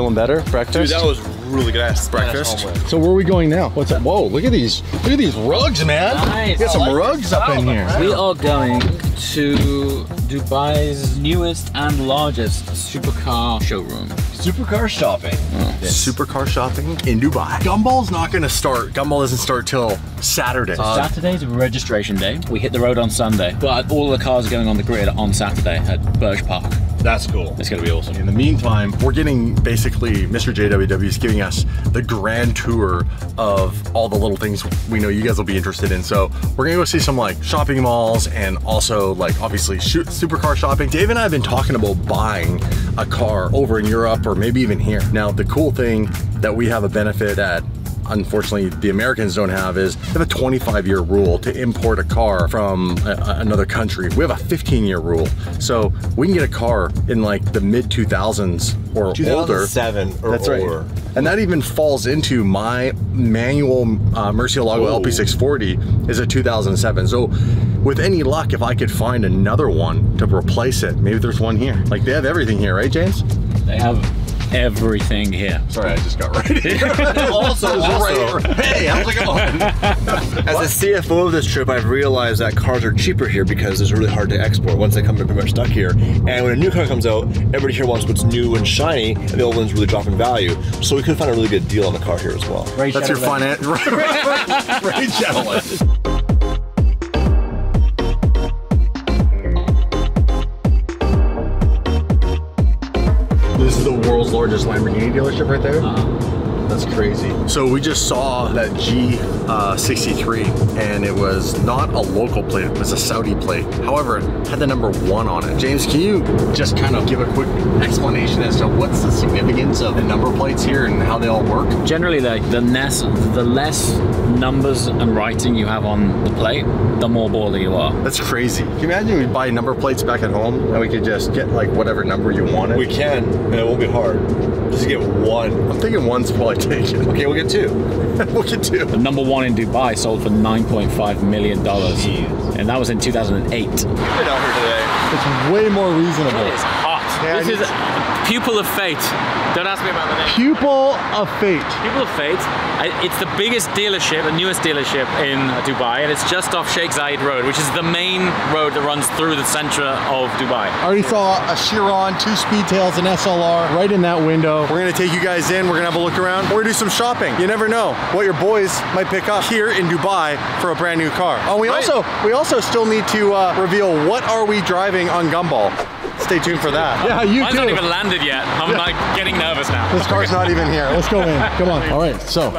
feeling better? Breakfast? Dude, that was really good ass breakfast. So where are we going now? What's up? Whoa, look at these. Look at these rugs, man. Nice. We got some rugs up in oh, here. We are going to Dubai's newest and largest supercar showroom. Supercar shopping. Supercar shopping in Dubai. Gumball's not gonna start. Gumball doesn't start till Saturday. Uh, Saturday's registration day. We hit the road on Sunday, but all the cars are going on the grid on Saturday at Burj Park. That's cool. It's gonna be awesome. In the meantime, we're getting basically Mr. JWW is giving us the grand tour of all the little things we know you guys will be interested in. So we're gonna go see some like shopping malls and also like obviously shoot supercar shopping. Dave and I have been talking about buying a car over in Europe or maybe even here. Now the cool thing that we have a benefit at unfortunately the Americans don't have is they have a 25 year rule to import a car from a, a- another country. We have a 15 year rule. So we can get a car in like the mid 2000s or older. 2007 or That's older. right. And that even falls into my manual uh, Murcielago Whoa. LP640 is a 2007. So with any luck, if I could find another one to replace it, maybe there's one here. Like they have everything here, right, James? They have everything here. Sorry, I just got ready. Also, also, hey, how's it going? as the CFO of this trip, I've realized that cars are cheaper here because it's really hard to export once they come in pretty much stuck here. And when a new car comes out, everybody here wants what's new and shiny, and the old ones really drop in value. So we could find a really good deal on the car here as well. That's your finance. Ray Cadillac. This largest Lamborghini dealership right there. Uh-huh. That's crazy. So we just saw that G63 uh, and it was not a local plate, it was a Saudi plate. However, it had the number one on it. James, can you just kind of give a quick explanation as to what's the significance of the number plates here and how they all work? Generally, like the less the less numbers and writing you have on the plate, the more baller you are. That's crazy. Can you imagine we buy number plates back at home and we could just get like whatever number you wanted? We can, and it won't be hard. Just get one. I'm thinking one's probably taken. Okay, we'll get two. we'll get two. The number one in Dubai sold for 9.5 million dollars, and that was in 2008. We're here today. It's way more reasonable. It's hot. Yeah, this is a pupil of fate. Don't ask me about the name. Pupil of fate. Pupil of Fate. It's the biggest dealership, the newest dealership in Dubai, and it's just off Sheikh Zayed Road, which is the main road that runs through the center of Dubai. I already saw a Chiron, two Speedtails, an SLR right in that window. We're gonna take you guys in. We're gonna have a look around. We're gonna do some shopping. You never know what your boys might pick up here in Dubai for a brand new car. Oh, we Right. also we also still need to uh, reveal what are we driving on Gumball. Stay tuned for that. Yeah, you Mine's not even landed yet. I'm like getting nervous now. This car's not even here. Let's go in. Come on. All right, so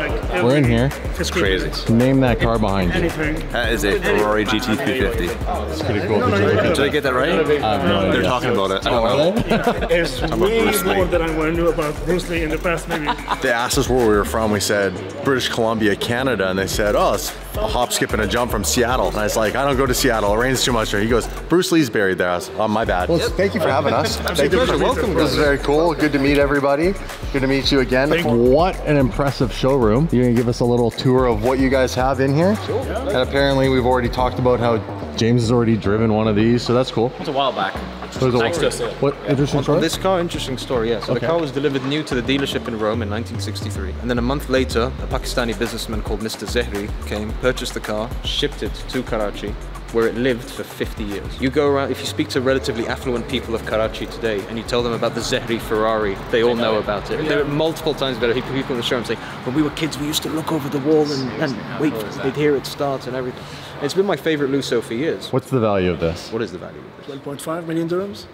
we're in here. It's Crazy. Name that car behind you. That is a Ferrari GT350. It's pretty cool. Did I get that right? I have no idea. They're talking about it. I don't Oh, know. are they? There's way Bruce Lee. more than I knew about Bruce Lee in the past, maybe. They asked us where we were from. We said British Columbia, Canada, and they said, "Oh, it's a hop, skip, and a jump from Seattle." And I was like, "I don't go to Seattle. It rains too much there." He goes, "Bruce Lee's buried there." I was, "Oh, my bad." Well, thank you for having us. Thank you. pleasure. Welcome, This is very cool. Good to meet everybody. Good to meet you again. What an impressive showroom. You're gonna give us a little tour of what you guys have in here. Sure. And apparently, we've already talked about how James has already driven one of these, so that's cool. It's a while back. So there's a- Thanks to us. What interesting story? This car, interesting story, yeah. So Okay. the car was delivered new to the dealership in Rome in 1963. And then a month later, a Pakistani businessman called Mr. Zehri came, purchased the car, shipped it to Karachi, where it lived for 50 years. You go around, if you speak to relatively affluent people of Karachi today and you tell them about the Zehri Ferrari, they all know about it. There are multiple times where people people in the showroom say, when we were kids, we used to look over the wall and, and wait, they'd hear it start and everything. It's been my favorite Lusso for years. What's the value of this? What is the value of this? 12.5 million dirhams.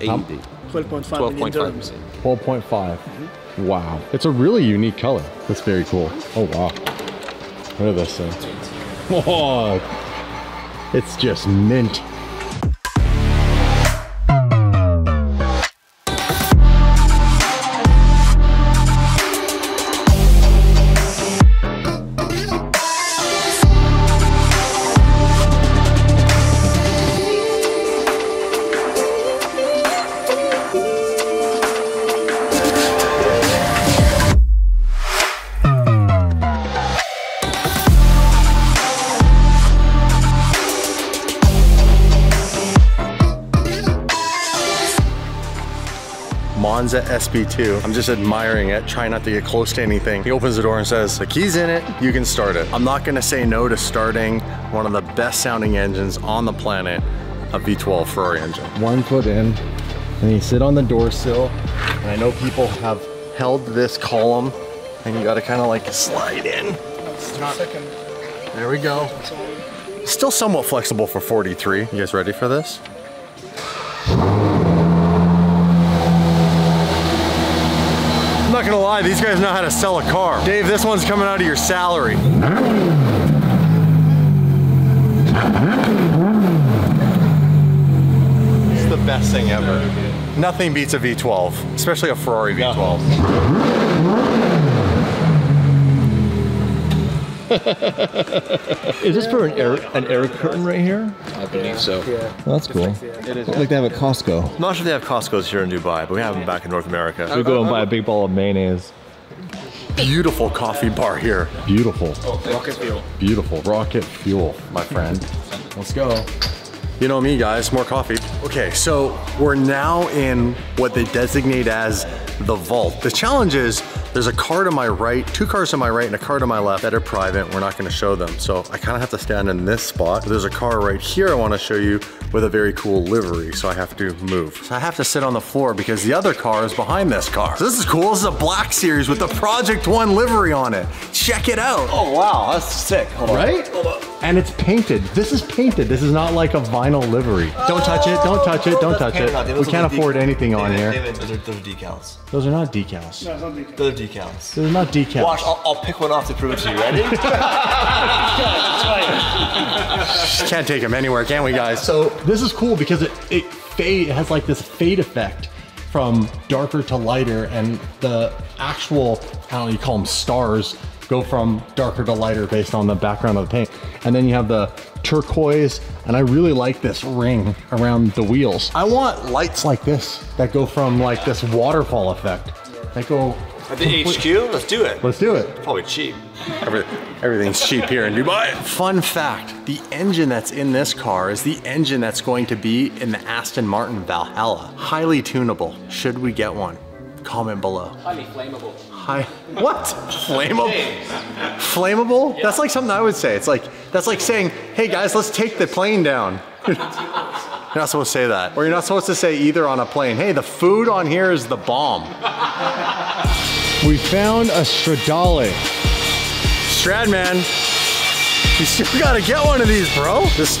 80. 12.5 million 12.5 dirhams. million. 12.5. Wow. It's a really unique color. That's very cool. Oh, wow. Look at this thing. Oh, it's just mint. Monza SP2. I'm just admiring it, trying not to get close to anything. He opens the door and says, the key's in it, you can start it. I'm not gonna say no to starting one of the best sounding engines on the planet, a V12 Ferrari engine. One foot in, and you sit on the door sill, and I know people have held this column, and you gotta kinda like slide in. Second. There we go. Still somewhat flexible for 43. You guys ready for this? Not gonna lie, these guys know how to sell a car. Dave, this one's coming out of your salary. It's the best thing ever. Nothing beats a V12, especially a Ferrari V12. Is this for an air an air curtain right here? I believe so. Oh, that's cool. It is. Like they have at Costco. I'm not sure they have Costco's here in Dubai, but we have them back in North America. We go and buy a big ball of mayonnaise. Beautiful coffee bar here. Beautiful. Oh, Rocket fuel. Beautiful. Rocket fuel, my friend. Let's go. You know me, guys, more coffee. Okay, so we're now in what they designate as the vault. The challenge is there's a car to my right, two cars to my right, and a car to my left that are private. We're not gonna show them. So I kind of have to stand in this spot. There's a car right here I wanna show you with a very cool livery, so I have to move. So I have to sit on the floor because the other car is behind this car. So this is cool. This is a black series with the Project One livery on it. Check it out. Oh wow, that's sick. Hold on. Right? And it's painted. This is painted. This is not like a vinyl livery. Don't touch it. Don't touch it. Don't touch it. We can't afford anything on here. Those are, those are decals. Those are not decals. No, it's not decaf. Those are decals. Those are not decals. Watch, I'll, I'll pick one off to prove it to you. Ready? Can't take them anywhere, can we, guys? So this is cool because it it fade it has like this fade effect from darker to lighter, and the actual I don't know you call them stars go from darker to lighter based on the background of the paint. And then you have the turquoise, and I really like this ring around the wheels. I want lights like this that go from like this waterfall effect that go. At the HQ, let's do it. Let's do it. Probably cheap. Every, everything's cheap here in Dubai. Fun fact, the engine that's in this car is the engine that's going to be in the Aston Martin Valhalla. Highly tunable. Should we get one? Comment below. Highly flammable. Hi. What? Flammable? Flammable? That's like something I would say. It's like, that's like saying, hey guys, let's take the plane down. You're not supposed to say that. Or you're not supposed to say either on a plane, hey, the food on here is the bomb. We found a Stradale. Stradman, you still gotta get one of these, bro. This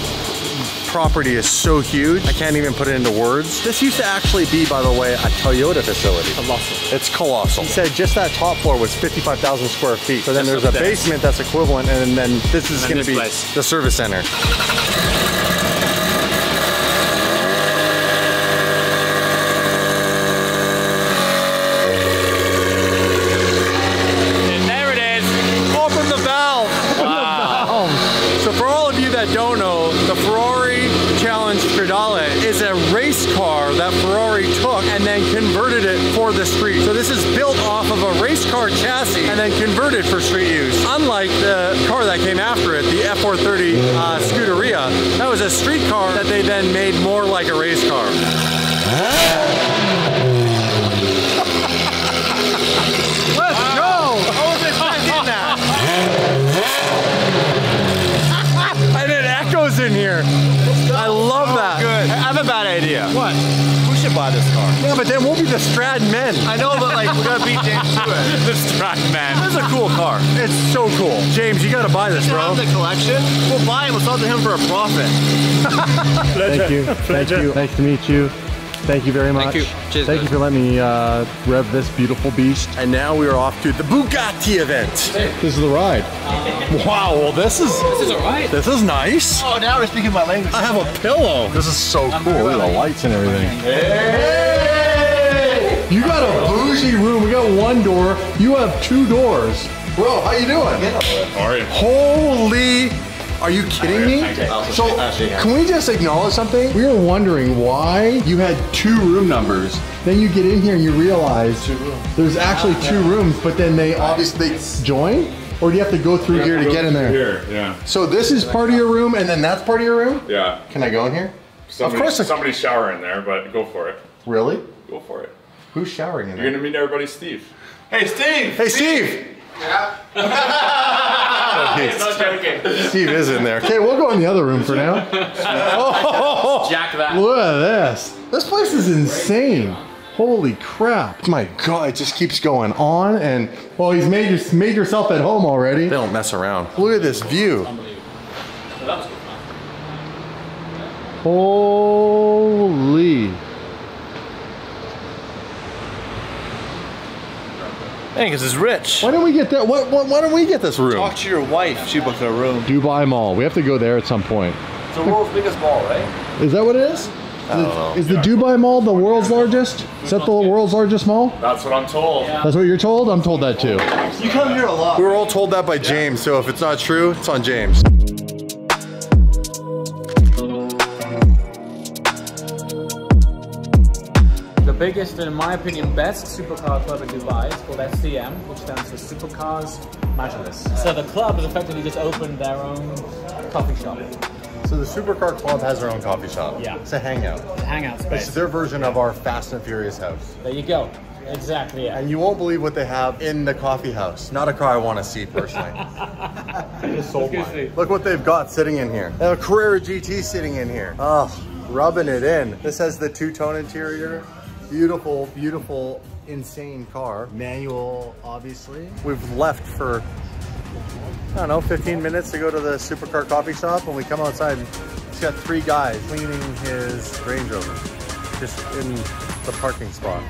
property is so huge, I can't even put it into words. This used to actually be, by the way, a Toyota facility. Colossal. It's colossal. He said just that top floor was 55,000 square feet. So then Just there's a upstairs. basement that's equivalent, and then this is And gonna this be place. the service center. And there it is. Open the valve! Wow. So for all of you that don't know, the Ferrari Challenge Stradale is a race car that Ferrari took and then converted it for the street. So this is built off of a race car chassis and then converted for street use. Unlike the car that came after it, the F430 uh, Scuderia, that was a street car that they then made more like a race car. Let's go! I expecting that. and it echoes in here. I love that. Good. I have a bad idea. What? We should buy this car. Yeah, but then we'll be the Strad men. I know, but like we gotta beat James to it. the Strike man. This is a cool car. It's so cool. James, you gotta buy this, Bro. bro. the collection. We'll buy it. We'll sell it to him for a profit. Thank you. Thank you. Nice to meet you. Thank you very much. you. Cheers, Thank you for letting me uh, rev this beautiful beast. And now we are off to the Bugatti event. This is the ride. Wow, well this is This is alright. this is nice. Oh, now we're speaking my language. I have a pillow. This is so cool. Look at the lights and everything. You got a bougie room. We got one door. You have two doors. Bro, how you doing? Alright. Holy. Are you kidding me? So, can we just acknowledge something? We were wondering why you had two room numbers. Then you get in here and you realize there's actually ah, two rooms, but then they obviously they join? Or do you have to go through here to get in there? Here, yeah, So this is part of your room and then that's part of your room? yeah. Can I go in here? Somebody, course somebody's showering there, but go for it. Really? Go for it. Who's showering in there? You're gonna meet everybody, Steve. Hey, Steve! Hey, Steve! He's not joking. Steve is in there. Okay, we'll go in the other room for now. Oh, Jack that. look at this. This place is insane. Holy crap. My God, it just keeps going on and, well, he's made, your, made yourself at home already. They don't mess around. Look at this view. Holy. Hey, because it's rich. Why don't we get that? What, what, why don't we get this room? Talk to your wife. She booked a room. Dubai Mall. We have to go there at some point. It's the world's biggest mall, right? Is that what it is? Is the Dubai Mall the world's largest? Is that the world's largest mall? That's what I'm told. That's what you're told? I'm told that too. You come here a lot. We were all told that by James, so if it's not true, it's on James. Biggest and in my opinion best supercar club in Dubai is called SCM, which stands for Supercars Majlis. So the club has effectively just opened their own coffee shop, So the Supercar Club has their own coffee shop. Yeah. It's a hangout. a hangout space. It's their version of our Fast and Furious house. There you go. Exactly. Yeah. And you won't believe what they have in the coffee house. Not a car I want to see personally. I just sold Let's mine. see. Look what they've got sitting in here. They have a Carrera GT sitting in here. Oh, rubbing it in. This has the two-tone interior. Beautiful, beautiful, insane car. Manual, obviously. We've left for, I don't know, 15 minutes to go to the supercar coffee shop. When we come outside, he's got three guys cleaning his Range Rover just in the parking spot.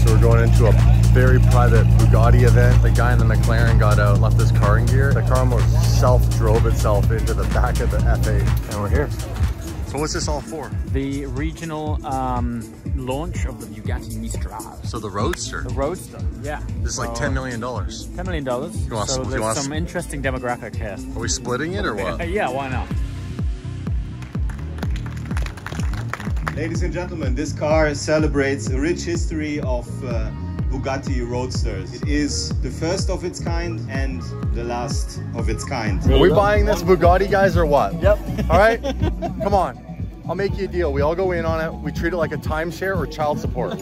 So we're going into a very private Bugatti event. The guy in the McLaren got out, left his car in gear. The car almost self-drove itself into the back of the F8, and we're here. So what's this all for? The regional um, launch of the Bugatti Mistral. So the Roadster. The Roadster, yeah. This is like $10 million. $10 million. want so some- you there's want some some- interesting demographic here. Are we splitting it or what? yeah, why not? Ladies and gentlemen, this car celebrates a rich history of uh, Bugatti Roadsters. It is the first of its kind and the last of its kind. Are we buying this Bugatti, guys, or what? Yep. All right? Come on. I'll make you a deal. We all go in on it. We treat it like a timeshare or child support.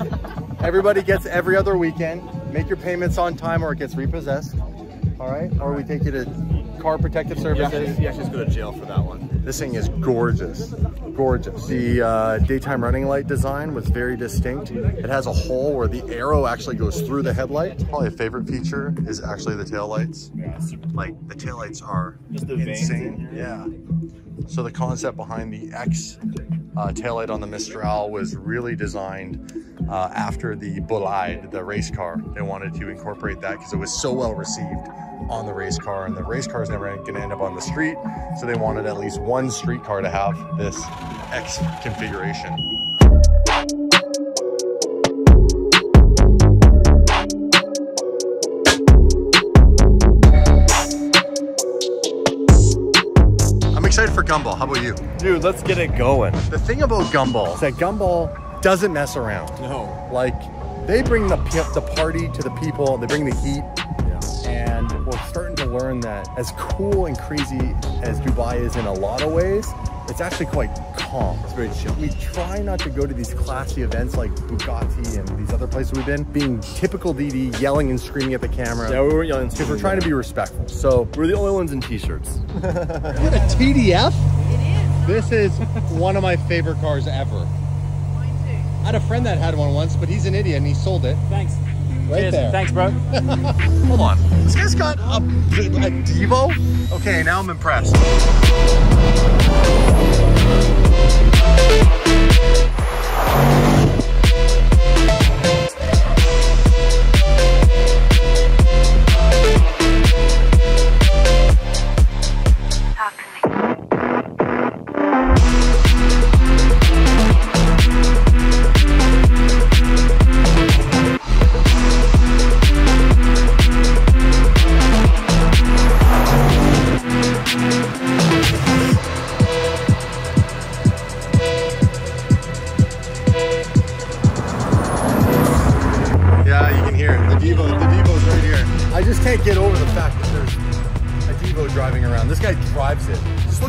Everybody gets every other weekend. Make your payments on time or it gets repossessed. All right? Or we take you to car protective services. Yeah, she's go to jail for that one. This thing is gorgeous, gorgeous. The uh, daytime running light design was very distinct. It has a hole where the arrow actually goes through the headlight. Probably a favorite feature is actually the taillights. Like the taillights are Just the veins insane. Yeah. So the concept behind the X uh, taillight on the Mistral was really designed uh, after the Bolide, the race car. They wanted to incorporate that because it was so well received on the race car and the race car is never going to end up on the street. So they wanted at least one street car to have this X configuration. I'm excited for Gumball. How about you? Dude, let's get it going. The thing about Gumball is that Gumball doesn't mess around. No. Like they bring the the party to the people. They bring the heat. And we're starting to learn that as cool and crazy as Dubai is in a lot of ways, it's actually quite calm. It's very chill. We try not to go to these classy events like Bugatti and these other places we've been, being typical DD, yelling and screaming at the camera. Yeah, we weren't yelling. because we're trying to be respectful. So We're the only ones in t-shirts. What a TDF? It is. This is one of my favorite cars ever. I had a friend that had one once, but he's an idiot and he sold it. Thanks. Right Cheers. there. Thanks, bro. Hold on. This guy's got a, a Divo? Okay, now I'm impressed.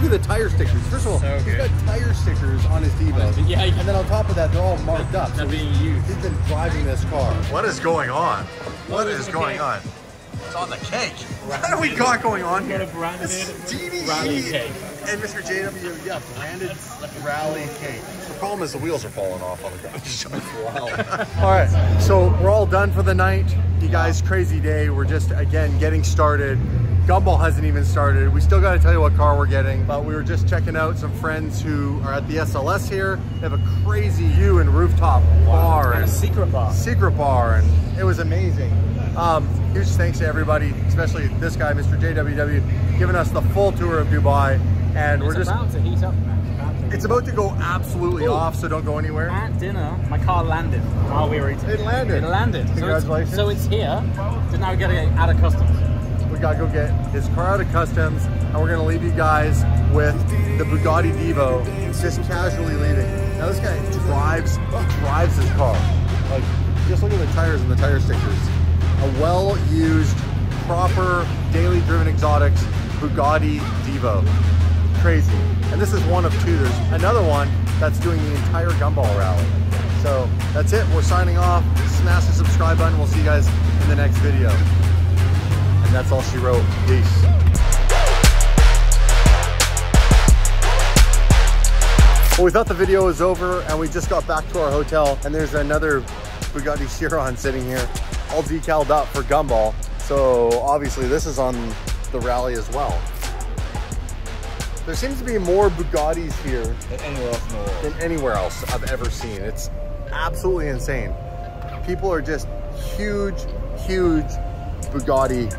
Look at the tire stickers. First of all, So he's good. got tire stickers on his Divo. Yeah, yeah. And then on top of that, they're all marked up. So being used. He's been driving this car. What is going on? What is is going cake? on? It's on the cake. What do we got going on here? Got a branded rally cake. and Mr. JW, yeah, branded rally cake. The problem is the wheels are falling off on the ground. wow. all right, so we're all done for the night. You guys, crazy day. We're just, again, getting started. Gumball hasn't even started. We still got to tell you what car we're getting, but we were just checking out some friends who are at the SLS here. They have a crazy view and rooftop bar And a and secret bar. secret bar and it was amazing. Um, huge thanks to everybody, especially this guy, Mr. JWW, giving us the full tour of Dubai. And we're just, about to heat up, to heat it's about to go absolutely off, so don't go anywhere. At dinner, my car landed while we were eating. It landed. It landed. So it's- Congratulations. So it's, here. So now we gotta get out of customs. Gotta go get his car out of customs, and we're gonna leave you guys with the Bugatti Divo, just casually leaving. Now this guy drives, drives his car. Like, just look at the tires and the tire stickers. A well-used, proper, daily driven exotics Bugatti Divo. Crazy. And this is one of two. There's another one that's doing the entire gumball rally. So that's it. We're signing off. Smash the subscribe button. We'll see you guys in the next video. And that's all she wrote. Peace. Well, we thought the video was over and we just got back to our hotel and there's another Bugatti Chiron sitting here all decaled up for Gumball. So obviously this is on the rally as well. There seems to be more Bugattis here Anywhere else in the world. than anywhere else I've ever seen. It's absolutely insane. People are just huge, huge Bugatti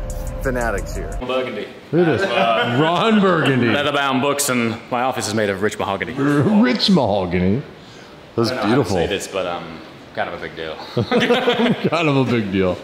fanatics here. Burgundy. Look at this. Ron Burgundy. Leather-bound books, and my office is made of rich mahogany. Rich mahogany. That's beautiful. I don't know how to say this, but um, kind of a big deal. kind of a big deal.